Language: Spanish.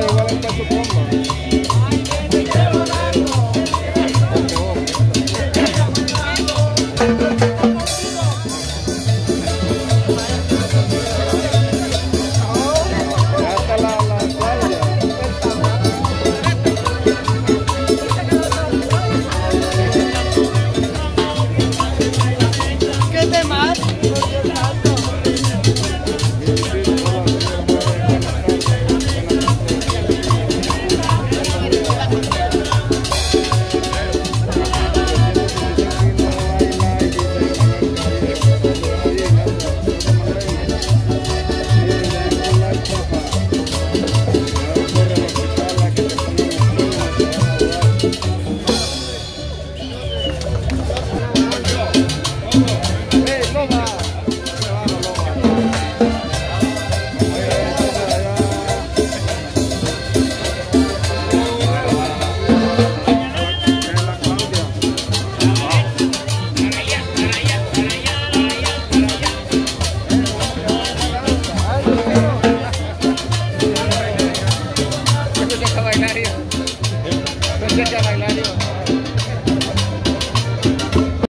manate igual al peso bomba. Acércate a bailar.